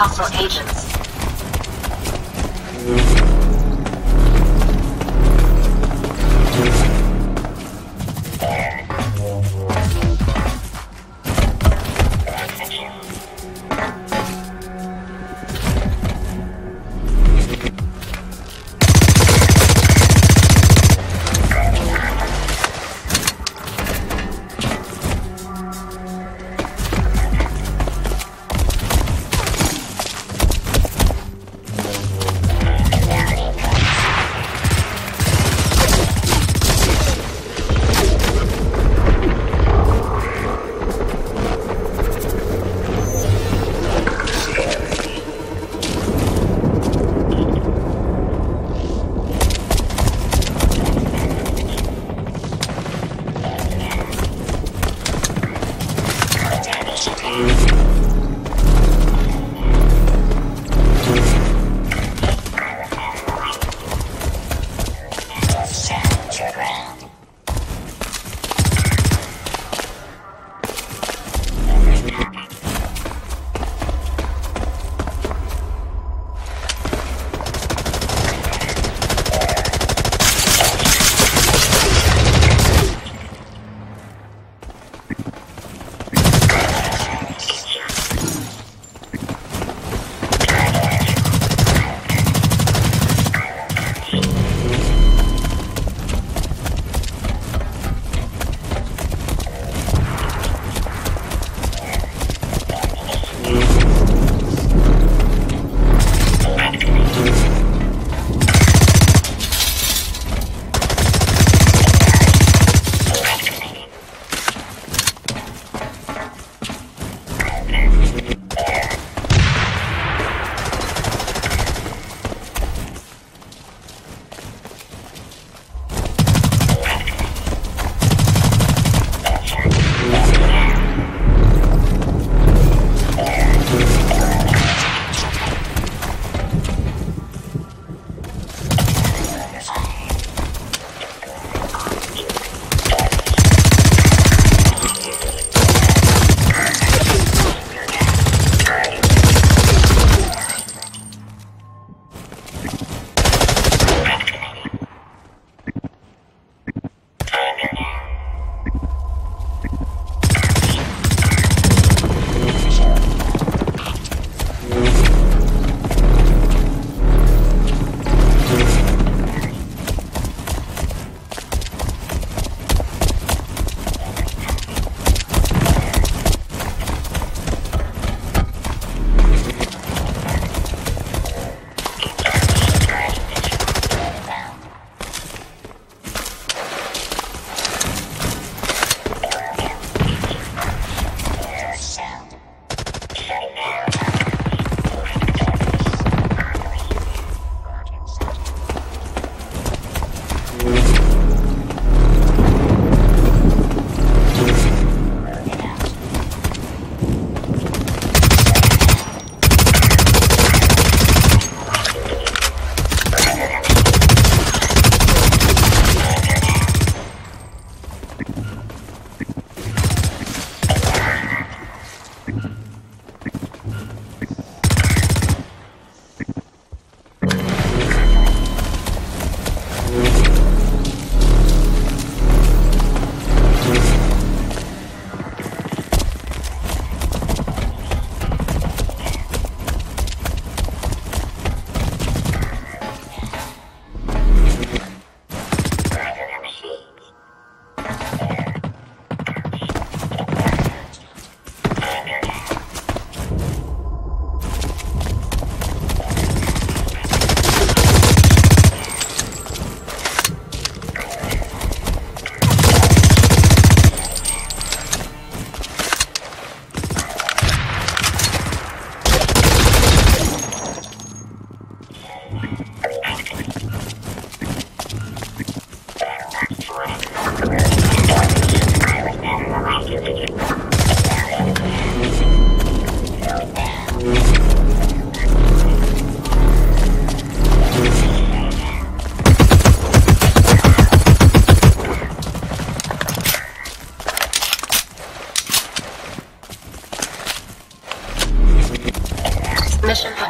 hostile agents.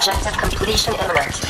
Objective completion imminent.